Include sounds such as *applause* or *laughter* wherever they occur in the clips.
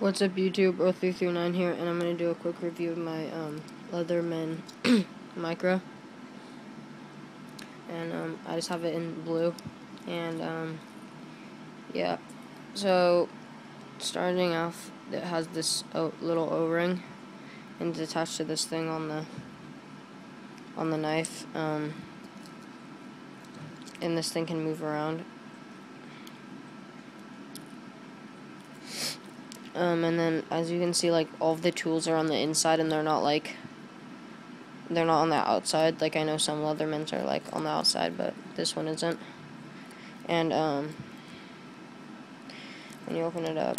What's up YouTube, Earl339 here, and I'm going to do a quick review of my um, Leatherman *clears throat* Micra. And um, I just have it in blue. And um, yeah, so starting off, it has this little O-ring, and it's attached to this thing on the on the knife. Um, and this thing can move around. Um, and then as you can see, like all the tools are on the inside and they're not like, they're not on the outside. Like I know some Leathermans are like on the outside, but this one isn't. And um, when you open it up,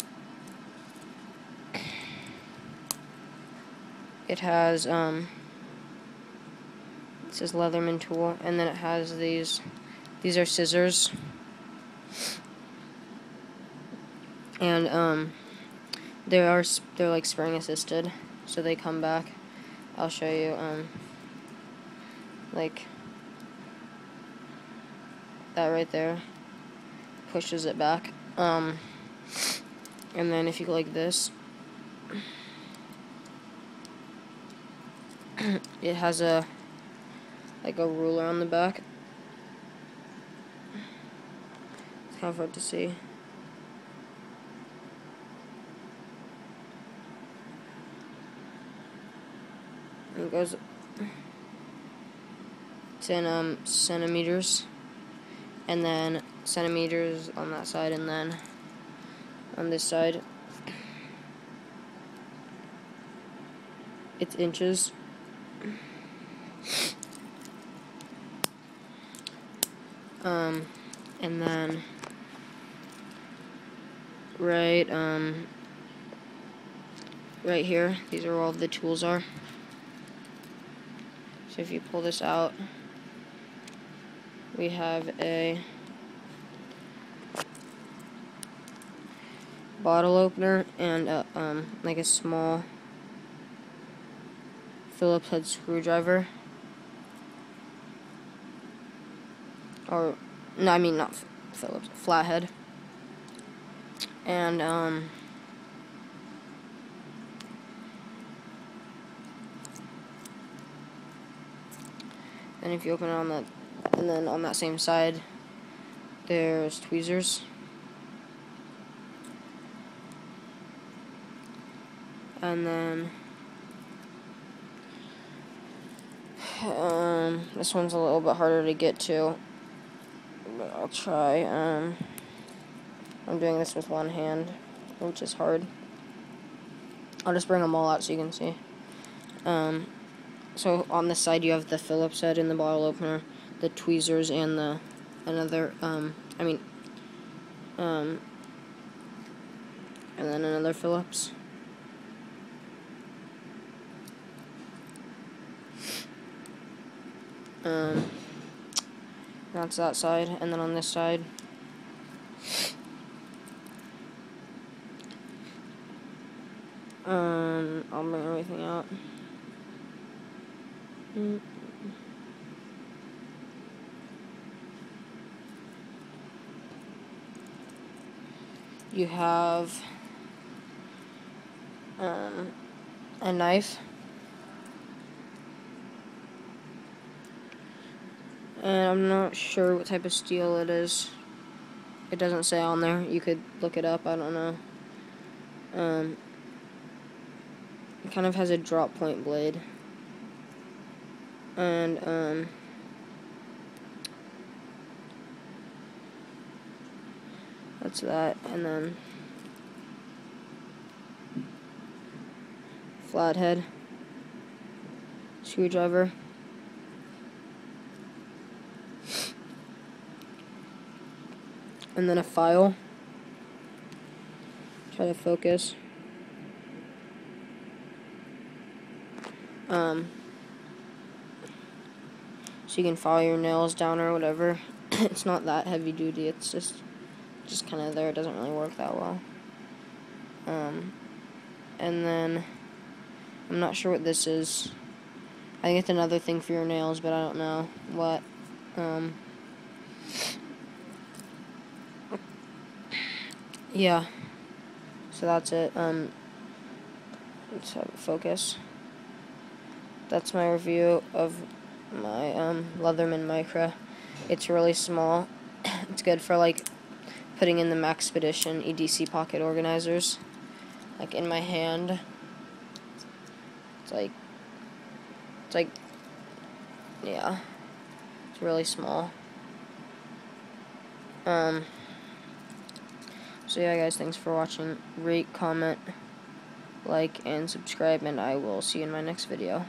it has, um, it says Leatherman tool, and then it has these, these are scissors. And, um, they are they're like spring assisted, so they come back. I'll show you um like that right there pushes it back. Um and then if you go like this *clears throat* it has a like a ruler on the back. It's kind of hard to see. It goes. It's in um, centimeters, and then centimeters on that side, and then on this side, it's inches. Um, and then right um right here, these are all the tools are. So if you pull this out, we have a bottle opener and a, um, like a small Phillips head screwdriver. Or, no, I mean not Phillips, flathead. And, um, And if you open it on that, and then on that same side, there's tweezers. And then, um, this one's a little bit harder to get to, but I'll try. Um, I'm doing this with one hand, which is hard. I'll just bring them all out so you can see. Um, so on this side you have the Phillips head and the bottle opener, the tweezers, and the another, um, I mean, um, and then another Phillips. Um, that's that side, and then on this side, um, I'll bring everything out. You have um, a knife. And I'm not sure what type of steel it is. It doesn't say on there. You could look it up. I don't know. Um, it kind of has a drop point blade and um, that's that and then flathead screwdriver. And then a file. Try to focus. Um so you can file your nails down or whatever. *clears throat* it's not that heavy duty, it's just just kind of there, it doesn't really work that well. Um, and then, I'm not sure what this is. I think it's another thing for your nails, but I don't know what. Um, yeah. So that's it. Um, let's have it focus. That's my review of my um, Leatherman Micra. It's really small. *clears throat* it's good for like putting in the Maxpedition EDC pocket organizers. Like in my hand. It's like, it's like, yeah, it's really small. Um, so yeah guys, thanks for watching. Rate, comment, like, and subscribe, and I will see you in my next video.